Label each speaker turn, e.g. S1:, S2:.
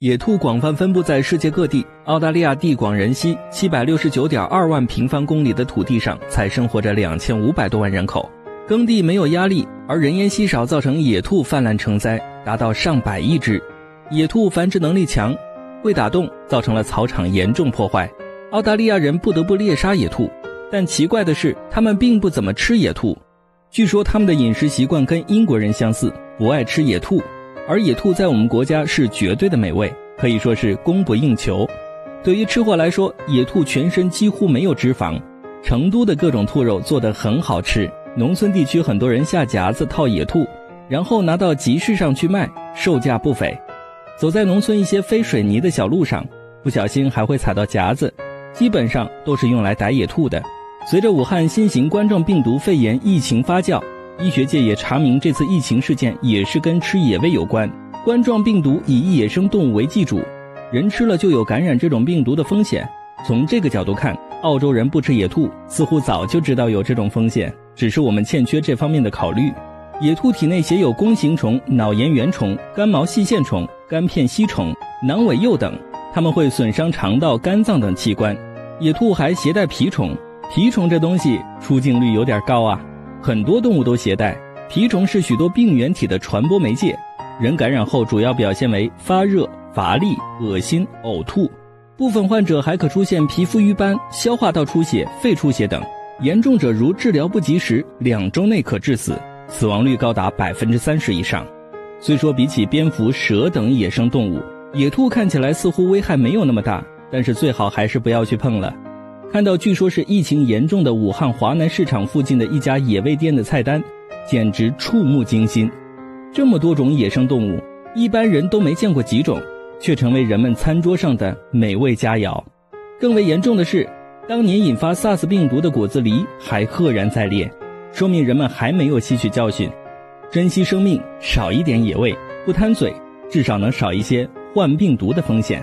S1: 野兔广泛分布在世界各地。澳大利亚地广人稀，七百六十九点二万平方公里的土地上才生活着两千五百多万人口，耕地没有压力，而人烟稀少，造成野兔泛滥成灾，达到上百亿只。野兔繁殖能力强，会打洞，造成了草场严重破坏。澳大利亚人不得不猎杀野兔，但奇怪的是，他们并不怎么吃野兔。据说他们的饮食习惯跟英国人相似，不爱吃野兔。而野兔在我们国家是绝对的美味，可以说是供不应求。对于吃货来说，野兔全身几乎没有脂肪。成都的各种兔肉做得很好吃，农村地区很多人下夹子套野兔，然后拿到集市上去卖，售价不菲。走在农村一些非水泥的小路上，不小心还会踩到夹子，基本上都是用来逮野兔的。随着武汉新型冠状病毒肺炎疫情发酵。医学界也查明，这次疫情事件也是跟吃野味有关。冠状病毒以野生动物为寄主，人吃了就有感染这种病毒的风险。从这个角度看，澳洲人不吃野兔，似乎早就知道有这种风险，只是我们欠缺这方面的考虑。野兔体内携有弓形虫、脑炎原虫、干毛细线虫、肝片吸虫、囊尾蚴等，它们会损伤肠道、肝脏等器官。野兔还携带蜱虫，蜱虫这东西出镜率有点高啊。很多动物都携带蜱虫，是许多病原体的传播媒介。人感染后主要表现为发热、乏力、恶心、呕吐，部分患者还可出现皮肤瘀斑、消化道出血、肺出血等。严重者如治疗不及时，两周内可致死，死亡率高达百分之三十以上。虽说比起蝙蝠、蛇等野生动物，野兔看起来似乎危害没有那么大，但是最好还是不要去碰了。看到据说是疫情严重的武汉华南市场附近的一家野味店的菜单，简直触目惊心。这么多种野生动物，一般人都没见过几种，却成为人们餐桌上的美味佳肴。更为严重的是，当年引发 SARS 病毒的果子狸还赫然在列，说明人们还没有吸取教训，珍惜生命，少一点野味，不贪嘴，至少能少一些患病毒的风险。